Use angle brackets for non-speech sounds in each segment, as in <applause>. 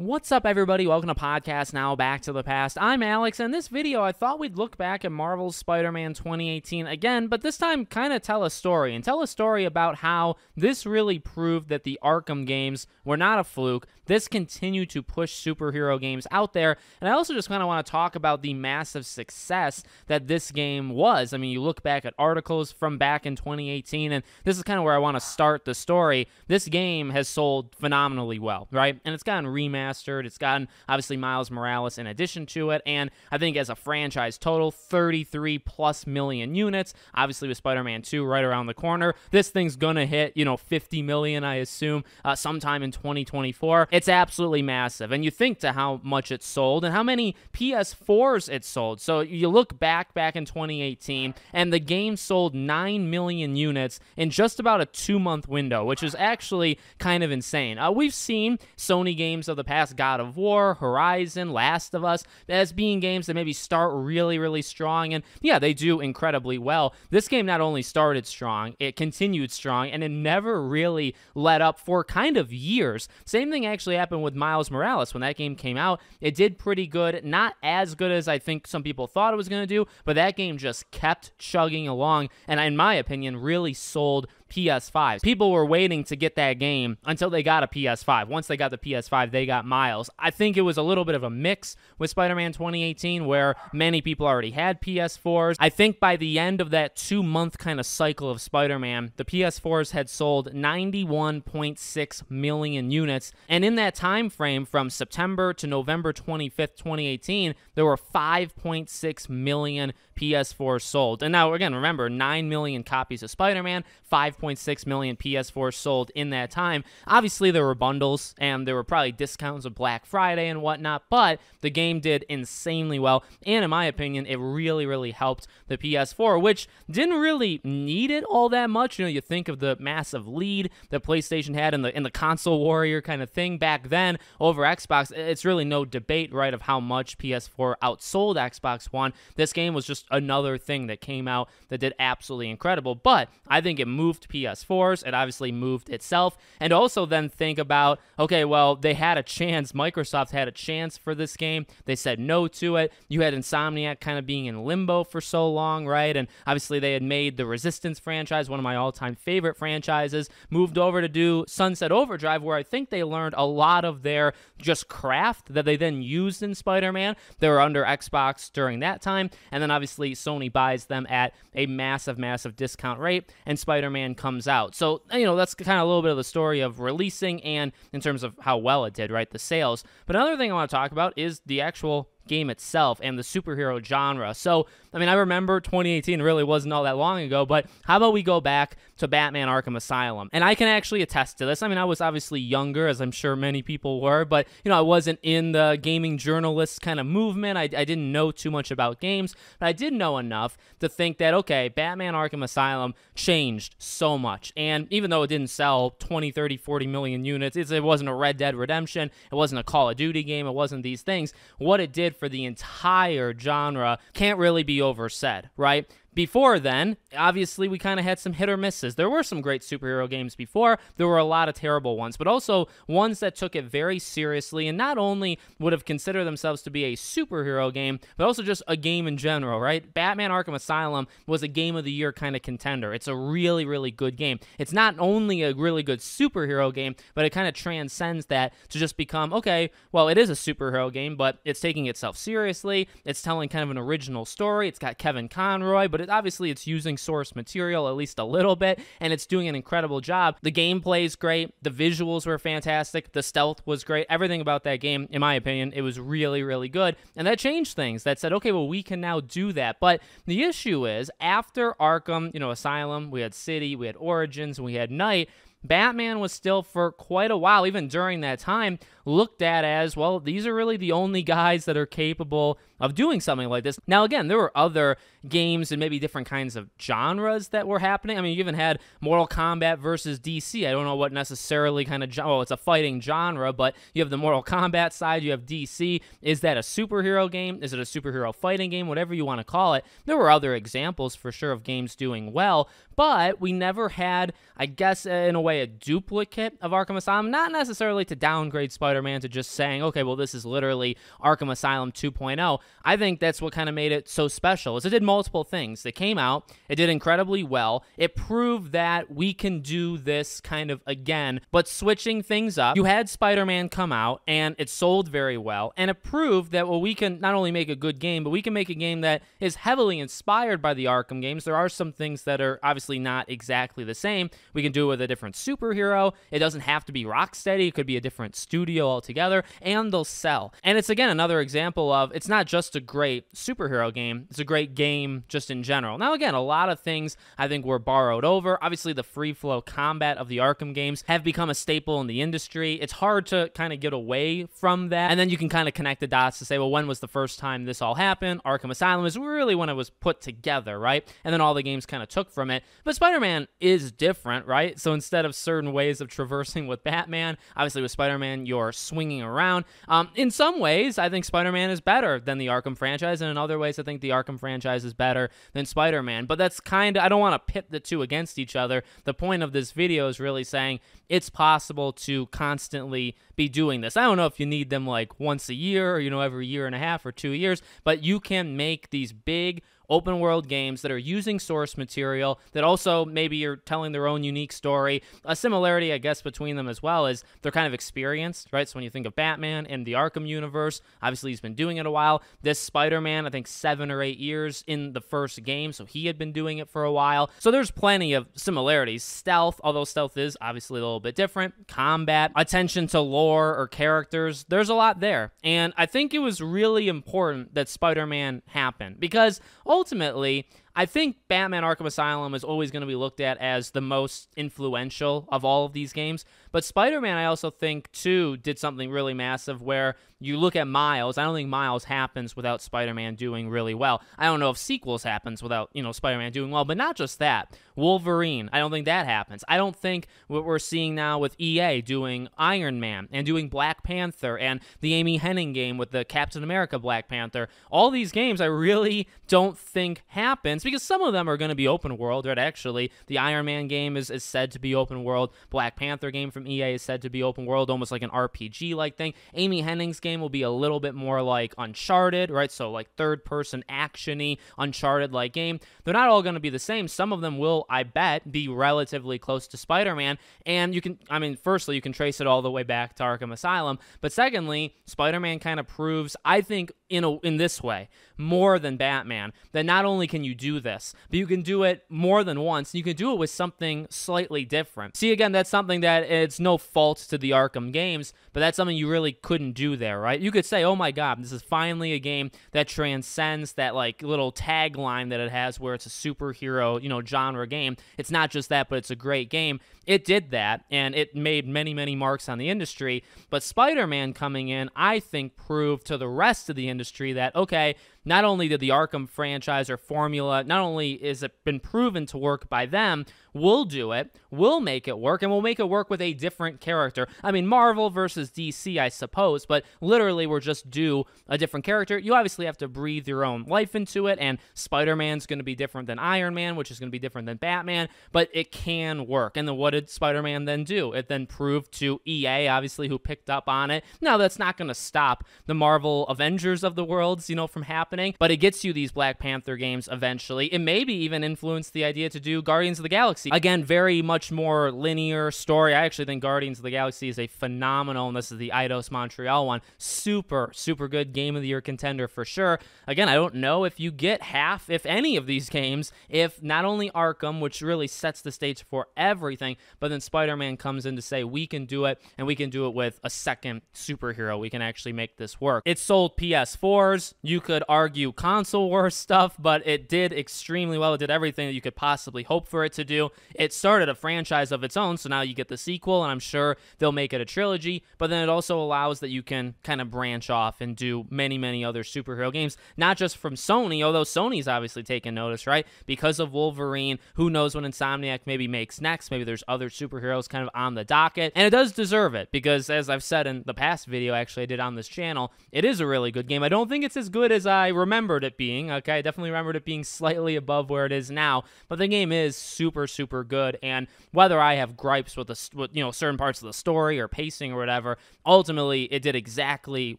What's up, everybody? Welcome to Podcast Now Back to the Past. I'm Alex, and this video I thought we'd look back at Marvel's Spider Man 2018 again, but this time kind of tell a story and tell a story about how this really proved that the Arkham games were not a fluke. This continued to push superhero games out there, and I also just kind of want to talk about the massive success that this game was. I mean, you look back at articles from back in 2018, and this is kind of where I want to start the story. This game has sold phenomenally well, right? And it's gotten remastered. It's gotten obviously Miles Morales in addition to it, and I think as a franchise total, 33 plus million units. Obviously with Spider-Man 2 right around the corner, this thing's gonna hit you know 50 million, I assume, uh, sometime in 2024. It's absolutely massive, and you think to how much it sold and how many PS4s it sold. So you look back back in 2018, and the game sold 9 million units in just about a two-month window, which is actually kind of insane. Uh, we've seen Sony games of the past past God of War, Horizon, Last of Us as being games that maybe start really, really strong. And yeah, they do incredibly well. This game not only started strong, it continued strong, and it never really let up for kind of years. Same thing actually happened with Miles Morales. When that game came out, it did pretty good. Not as good as I think some people thought it was going to do, but that game just kept chugging along, and in my opinion, really sold PS5. People were waiting to get that game until they got a PS5. Once they got the PS5, they got Miles. I think it was a little bit of a mix with Spider Man 2018 where many people already had PS4s. I think by the end of that two month kind of cycle of Spider Man, the PS4s had sold 91.6 million units. And in that time frame from September to November 25th, 2018, there were 5.6 million PS4 sold. And now, again, remember, 9 million copies of Spider Man, 5.6 million PS4 sold in that time. Obviously, there were bundles and there were probably discounts of Black Friday and whatnot, but the game did insanely well. And in my opinion, it really, really helped the PS4, which didn't really need it all that much. You know, you think of the massive lead that PlayStation had in the in the console warrior kind of thing back then over Xbox. It's really no debate, right, of how much PS4 outsold Xbox One. This game was just another thing that came out that did absolutely incredible. But I think it moved PS4s. It obviously moved itself. And also then think about okay, well, they had a chance. Microsoft had a chance for this game. They said no to it. You had Insomniac kind of being in limbo for so long, right? And obviously they had made the Resistance franchise, one of my all time favorite franchises, moved over to do Sunset Overdrive, where I think they learned a lot of their just craft that they then used in Spider Man. They were under Xbox during that time. And then obviously obviously Sony buys them at a massive, massive discount rate, and Spider Man comes out. So, you know, that's kind of a little bit of the story of releasing and in terms of how well it did, right? The sales. But another thing I want to talk about is the actual game itself and the superhero genre. So, I mean, I remember 2018 really wasn't all that long ago, but how about we go back to Batman Arkham Asylum? And I can actually attest to this. I mean, I was obviously younger, as I'm sure many people were, but, you know, I wasn't in the gaming journalist kind of movement. I, I didn't know too much about games, but I did know enough to think that, okay, Batman Arkham Asylum changed so much. And even though it didn't sell 20, 30, 40 million units, it wasn't a Red Dead Redemption, it wasn't a Call of Duty game, it wasn't these things. What it did for the entire genre can't really be oversaid, right? Before then, obviously, we kind of had some hit or misses. There were some great superhero games before, there were a lot of terrible ones, but also ones that took it very seriously and not only would have considered themselves to be a superhero game, but also just a game in general, right? Batman Arkham Asylum was a game of the year kind of contender. It's a really, really good game. It's not only a really good superhero game, but it kind of transcends that to just become okay, well, it is a superhero game, but it's taking itself seriously. It's telling kind of an original story. It's got Kevin Conroy, but but it, obviously it's using source material at least a little bit, and it's doing an incredible job. The gameplay is great, the visuals were fantastic, the stealth was great. Everything about that game, in my opinion, it was really, really good, and that changed things. That said, okay, well, we can now do that. But the issue is, after Arkham, you know, Asylum, we had City, we had Origins, we had Knight. Batman was still for quite a while, even during that time, looked at as well, these are really the only guys that are capable of doing something like this. Now, again, there were other games and maybe different kinds of genres that were happening. I mean, you even had Mortal Kombat versus DC. I don't know what necessarily kind of, well, it's a fighting genre, but you have the Mortal Kombat side, you have DC. Is that a superhero game? Is it a superhero fighting game? Whatever you want to call it. There were other examples for sure of games doing well, but we never had, I guess, uh, in a way, a duplicate of Arkham Asylum. Not necessarily to downgrade Spider Spider Man to just saying, okay, well, this is literally Arkham Asylum 2.0. I think that's what kind of made it so special. Is it did multiple things. It came out, it did incredibly well. It proved that we can do this kind of again, but switching things up. You had Spider Man come out, and it sold very well, and it proved that well, we can not only make a good game, but we can make a game that is heavily inspired by the Arkham games. There are some things that are obviously not exactly the same. We can do it with a different superhero. It doesn't have to be Rocksteady. It could be a different studio altogether, and they'll sell. And it's again another example of it's not just a great superhero game, it's a great game just in general. Now, again, a lot of things I think were borrowed over. Obviously, the free flow combat of the Arkham games have become a staple in the industry. It's hard to kind of get away from that. And then you can kind of connect the dots to say, well, when was the first time this all happened? Arkham Asylum is really when it was put together, right? And then all the games kind of took from it. But Spider Man is different, right? So instead of certain ways of traversing with Batman, obviously with Spider Man, you're swinging around. Um, in some ways, I think Spider Man is better than the Arkham franchise. And in other ways, I think the Arkham franchise is better than Spider Man. But that's kind of, I don't want to pit the two against each other. The point of this video is really saying it's possible to constantly be doing this. I don't know if you need them like once a year or, you know, every year and a half or two years, but you can make these big open world games that are using source material that also maybe are telling their own unique story. A similarity, I guess, between them as well is they're kind of experienced, right? So when you think of Batman in the Arkham universe, obviously he's been doing it a while. This Spider Man, I think seven or eight years in the first game, so he had been doing it for a while. So there's plenty of similarities. Stealth, although stealth is obviously a little bit different, combat, attention to lore or characters, there's a lot there. And I think it was really important that Spider Man happened because ultimately, I think Batman Arkham Asylum is always going to be looked at as the most influential of all of these games. But Spider Man, I also think, too, did something really massive where you look at Miles. I don't think Miles happens without Spider Man doing really well. I don't know if sequels happens without, you know, Spider Man doing well, but not just that. Wolverine, I don't think that happens. I don't think what we're seeing now with EA doing Iron Man and doing Black Panther and the Amy Hennig game with the Captain America Black Panther, all these games I really don't think happens because some of them are going to be open world, right? Actually, the Iron Man game is, is said to be open world. Black Panther game from EA is said to be open world, almost like an RPG like thing. Amy Hennig's game will be a little bit more like Uncharted, right? So like third person actiony Uncharted like game. They're not all going to be the same. Some of them will, I bet, be relatively close to Spider Man. And you can, I mean, firstly, you can trace it all the way back to Arkham Asylum. But secondly, Spider Man kind of proves, I think, in a, in this way more than Batman that not only can you do this, but you can do it more than once. You can do it with something slightly different. See, again, that's something that it's no fault to the Arkham games, but that's something you really couldn't do there, right? You could say, "Oh my God, this is finally a game that transcends that like little tagline that it has, where it's a superhero, you know, genre game. It's not just that, but it's a great game." It did that, and it made many, many marks on the industry. But Spider-Man coming in, I think, proved to the rest of the industry that okay not only did the Arkham franchise or formula, not only is it been proven to work by them, we'll do it, we'll make it work, and we'll make it work with a different character. I mean, Marvel versus DC, I suppose, but literally we're just do a different character. You obviously have to breathe your own life into it, and Spider Man's going to be different than Iron Man, which is going to be different than Batman, but it can work. And then what did Spider Man then do? It then proved to EA, obviously, who picked up on it. Now, that's not going to stop the Marvel Avengers of the worlds, you know, from happening, but it gets you these Black Panther games eventually. It maybe even influenced the idea to do Guardians of the Galaxy. Again, very much more linear story. I actually think Guardians of the Galaxy is a phenomenal, and this is the Eidos Montreal one, super, super good game of the year contender for sure. Again, I don't know if you get half, if any of these games, if not only Arkham, which really sets the stage for everything, but then Spider Man comes in to say, we can do it, and we can do it with a second superhero. We can actually make this work. It sold PS4s. You could argue console war <laughs> stuff, but it did extremely well. It did everything that you could possibly hope for it to do. It started a franchise of its own, so now you get the sequel, and I'm sure they'll make it a trilogy, but then it also allows that you can kind of branch off and do many, many other superhero games, not just from Sony, although Sony's obviously taken notice, right? Because of Wolverine, who knows what Insomniac maybe makes next? Maybe there's other superheroes kind of on the docket, and it does deserve it because, as I've said in the past video actually I did on this channel, it is a really good game. I don't think it's as good as I remembered it being. Okay, I definitely remembered it being slightly above where it is now, but the game is super, super good. And whether I have gripes with the with, you know certain parts of the story or pacing or whatever, ultimately it did exactly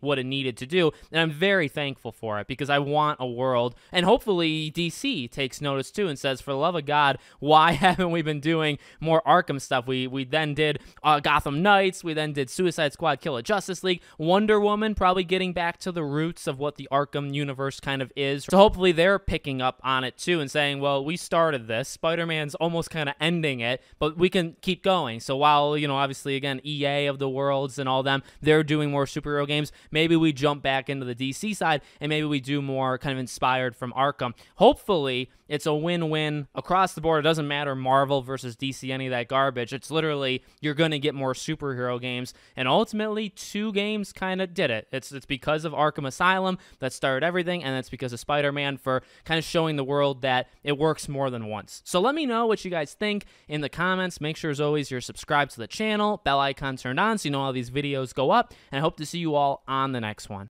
what it needed to do, and I'm very thankful for it because I want a world, and hopefully DC takes notice too and says, for the love of God, why <laughs> haven't we been doing more Arkham stuff? We we then did uh, Gotham Knights, we then did Suicide Squad, Kill a Justice League, Wonder Woman, probably getting back to the roots of what the Arkham universe kind of is. So hopefully they're picking up on it too and saying, well, we started this. Spider Man's almost kind of ending it, but we can keep going. So while, you know, obviously, again, EA of the worlds and all them, they're doing more superhero games, maybe we jump back into the DC side and maybe we do more kind of inspired from Arkham. Hopefully, it's a win win across the board. It doesn't matter Marvel versus DC, any of that garbage. It's literally you're going to get more superhero games. And ultimately, two games kind of did it. It's, it's because of Arkham Asylum that started everything, and it's because of Spider Man for kind of showing the world that it works more than once. So let me know what you guys think in the comments. Make sure, as always, you're subscribed to the channel, bell icon turned on so you know all these videos go up. And I hope to see you all on the next one.